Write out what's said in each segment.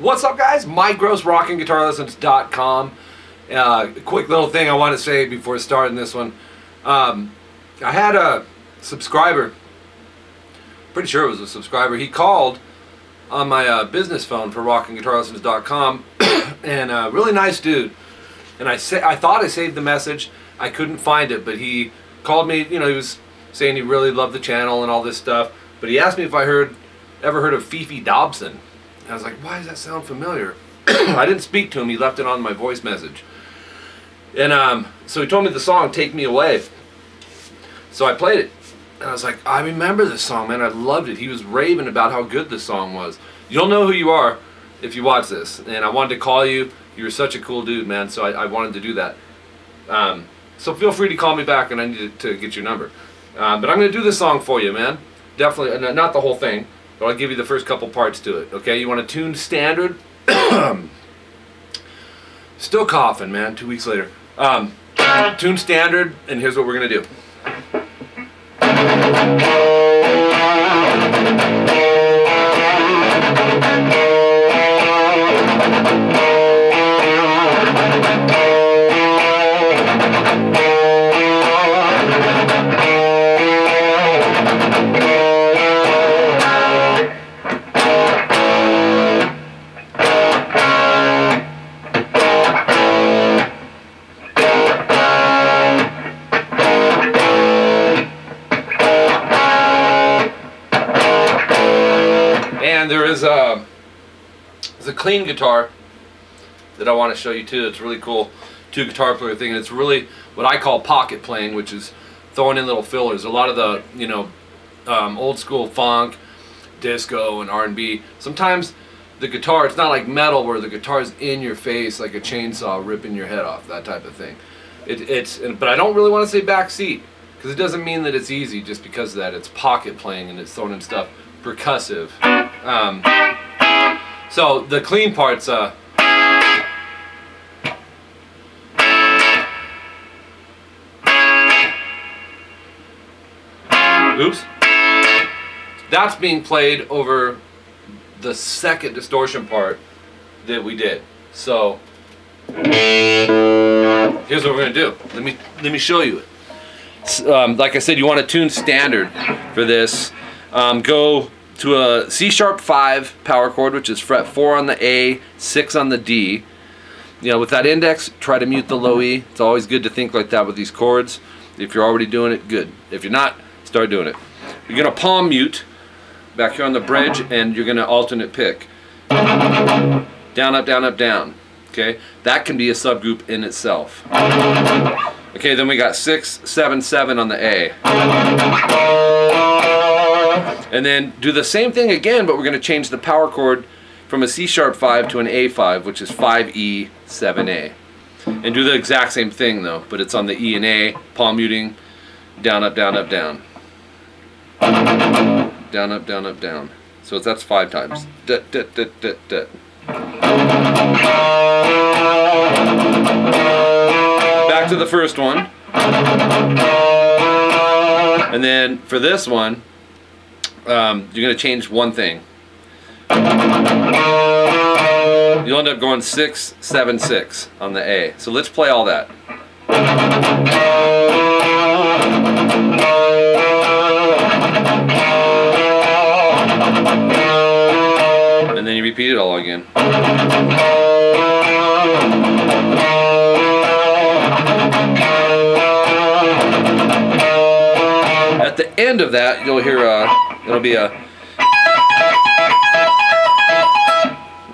What's up, guys? Mike Gross, RockingGuitarLessons.com. Uh, quick little thing I want to say before starting this one. Um, I had a subscriber, pretty sure it was a subscriber, he called on my uh, business phone for RockingGuitarLessons.com, and a uh, really nice dude. And I say I thought I saved the message. I couldn't find it, but he called me. You know, he was saying he really loved the channel and all this stuff. But he asked me if I heard ever heard of Fefe Dobson. And I was like, why does that sound familiar? I didn't speak to him. He left it on my voice message. And um, so he told me the song "Take Me Away." So I played it. And I was like, I remember this song, man. I loved it. He was raving about how good this song was. You'll know who you are if you watch this. And I wanted to call you. You were such a cool dude, man. So I, I wanted to do that. Um, so feel free to call me back, and I need to get your number. Uh, but I'm going to do this song for you, man. Definitely, not the whole thing, but I'll give you the first couple parts to it. Okay, you want to tune standard? Still coughing, man. Two weeks later. Um, tune standard, and here's what we're going to do. Is a, is a clean guitar that I want to show you too. It's really cool two guitar player thing. It's really what I call pocket playing, which is throwing in little fillers. A lot of the, you know, um, old school funk, disco, and R&B. Sometimes the guitar, it's not like metal where the guitar is in your face like a chainsaw ripping your head off, that type of thing. It, it's, but I don't really want to say backseat because it doesn't mean that it's easy just because of that. It's pocket playing and it's throwing in stuff percussive. Um, so the clean parts, uh, oops, that's being played over the second distortion part that we did. So here's what we're gonna do. Let me let me show you it. Um, like I said, you want to tune standard for this. Um, go to a C sharp 5 power chord, which is fret 4 on the A, 6 on the D. You know, with that index, try to mute the low E. It's always good to think like that with these chords. If you're already doing it, good. If you're not, start doing it. You're going to palm mute back here on the bridge, and you're going to alternate pick. Down, up, down, up, down. Okay, that can be a subgroup in itself. Okay, then we got 6, 7, 7 on the A. And then do the same thing again, but we're going to change the power chord from a C sharp 5 to an A5, which is 5E, 7A. And do the exact same thing though, but it's on the E and A, palm muting, down, up, down, up, down. Down, up, down, up, down. So that's five times. Back to the first one. And then for this one, um, you're going to change one thing. You'll end up going 6, 7, 6 on the A. So let's play all that. And then you repeat it all again. End of that, you'll hear a It'll be a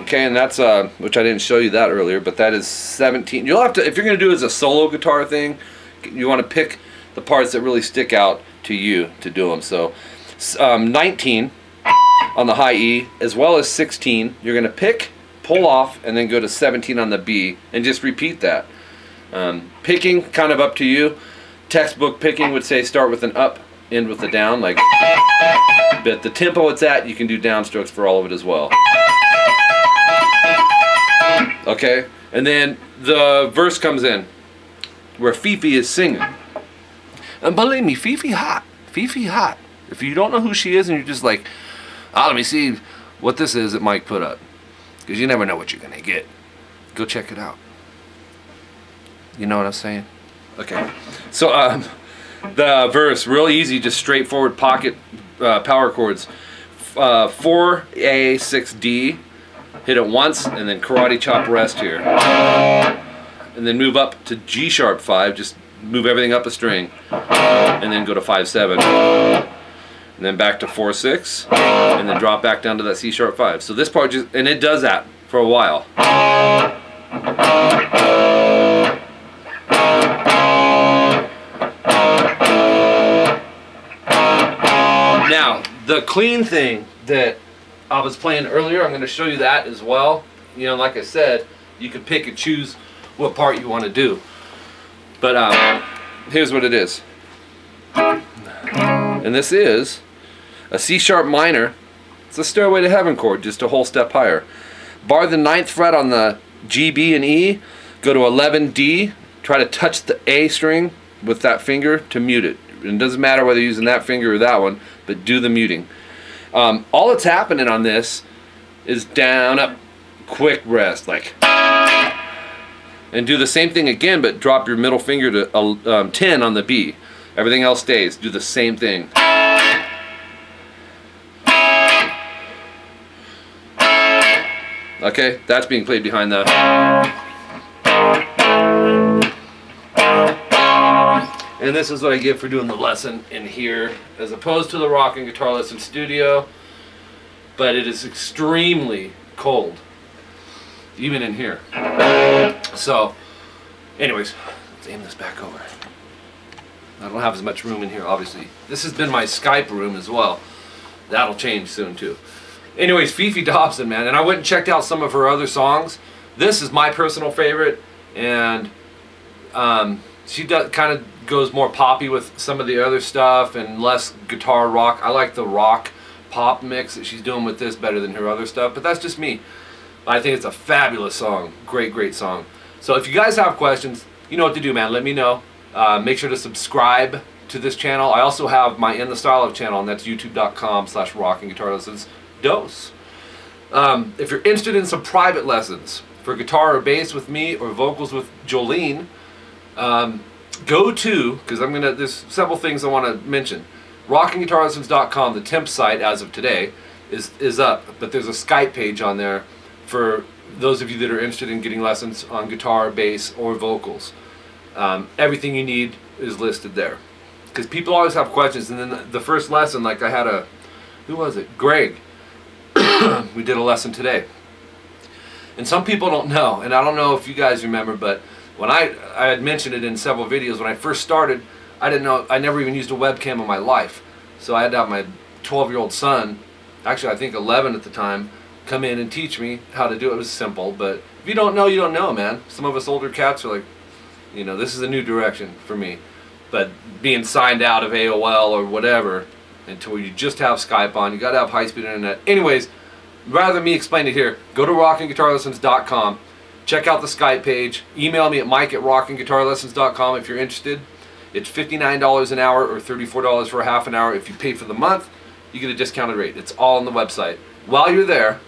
okay, and that's uh, which I didn't show you that earlier, but that is 17. You'll have to if you're gonna do it as a solo guitar thing, you want to pick the parts that really stick out to you to do them. So um, 19 on the high E as well as 16. You're gonna pick, pull off, and then go to 17 on the B, and just repeat that. Um, picking kind of up to you. Textbook picking would say start with an up, end with the down, like but the tempo it's at, you can do downstrokes for all of it as well. Okay, and then the verse comes in where Fefe is singing. And believe me, Fefe hot. Fefe hot. If you don't know who she is and you're just like, ah, let me see what this is that Mike put up. because you never know what you're gonna get. Go check it out. You know what I'm saying? Okay. So um, the verse, real easy, just straightforward pocket uh, power chords. Uh, 4A, 6D, hit it once, and then karate chop rest here. And then move up to G sharp 5, just move everything up a string. And then go to 5, 7. And then back to 4, 6. And then drop back down to that C sharp 5. So this part just, and it does that for a while. The clean thing that I was playing earlier, I'm going to show you that as well. You know, like I said, you can pick and choose what part you want to do. But um, here's what it is. And this is a C sharp minor. It's a Stairway to Heaven chord, just a whole step higher. Bar the ninth fret on the G, B, and E. Go to 11D. Try to touch the A string with that finger to mute it. It doesn't matter whether you're using that finger or that one, but do the muting. Um, all that's happening on this is down, up, quick rest, like. And do the same thing again, but drop your middle finger to um, 10 on the B. Everything else stays. Do the same thing. Okay, that's being played behind the. And this is what I get for doing the lesson in here, as opposed to the rock and guitar lesson studio. But it is extremely cold, even in here. So, anyways, let's aim this back over. I don't have as much room in here, obviously. This has been my Skype room as well. That'll change soon, too. Anyways, Fefe Dobson, man, and I went and checked out some of her other songs. This is my personal favorite, and um, she does kind of goes more poppy with some of the other stuff and less guitar rock. I like the rock pop mix that she's doing with this better than her other stuff, but that's just me. I think it's a fabulous song. Great, great song. So if you guys have questions, you know what to do, man. Let me know. Uh, make sure to subscribe to this channel. I also have my In the Style of channel, and that's youtube.com slash rocking guitar lessons dose. Um, if you're interested in some private lessons for guitar or bass with me or vocals with Jolene, um, go to, because I'm going to, there's several things I want to mention. RockingGuitarLessons.com, the temp site as of today, is, is up, but there's a Skype page on there for those of you that are interested in getting lessons on guitar, bass, or vocals. Um, everything you need is listed there. Because people always have questions, and then the first lesson, like I had a, who was it? Greg. we did a lesson today. And some people don't know, and I don't know if you guys remember, but when I, I had mentioned it in several videos, when I first started, I didn't know, I never even used a webcam in my life. So I had to have my 12 year old son, actually I think 11 at the time, come in and teach me how to do it. It was simple, but if you don't know, you don't know, man. Some of us older cats are like, you know, this is a new direction for me. But being signed out of AOL or whatever until you just have Skype on, you got to have high-speed internet. Anyways, rather than me explain it here, go to rockingguitarlessons.com, check out the Skype page, email me at mike at rockingguitarlessons.com if you're interested. It's $59 an hour or $34 for a half an hour. If you pay for the month, you get a discounted rate. It's all on the website. While you're there,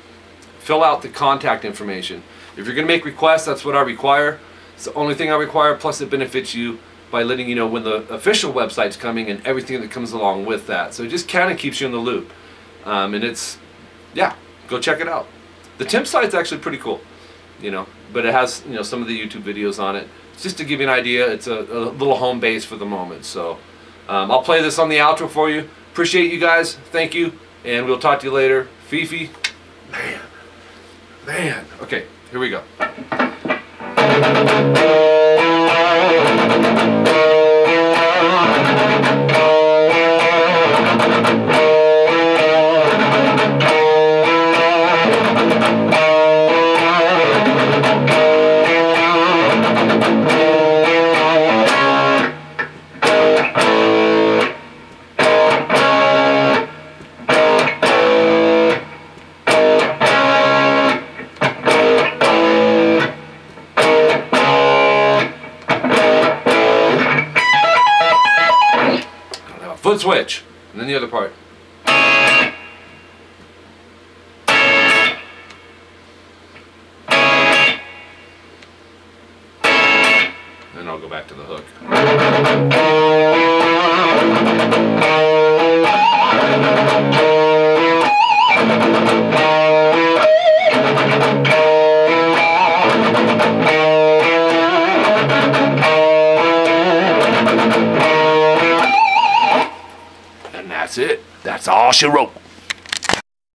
fill out the contact information. If you're going to make requests, that's what I require. It's the only thing I require, plus it benefits you by letting you know when the official website's coming and everything that comes along with that. So it just kind of keeps you in the loop. Um, and it's, yeah, go check it out. The temp site's actually pretty cool, you know, but it has, you know, some of the YouTube videos on it. Just to give you an idea, it's a, a little home base for the moment. So um, I'll play this on the outro for you. Appreciate you guys. Thank you. And we'll talk to you later. Fefe. Man. Man. Okay, here we go. Foot switch. And then the other part. And that's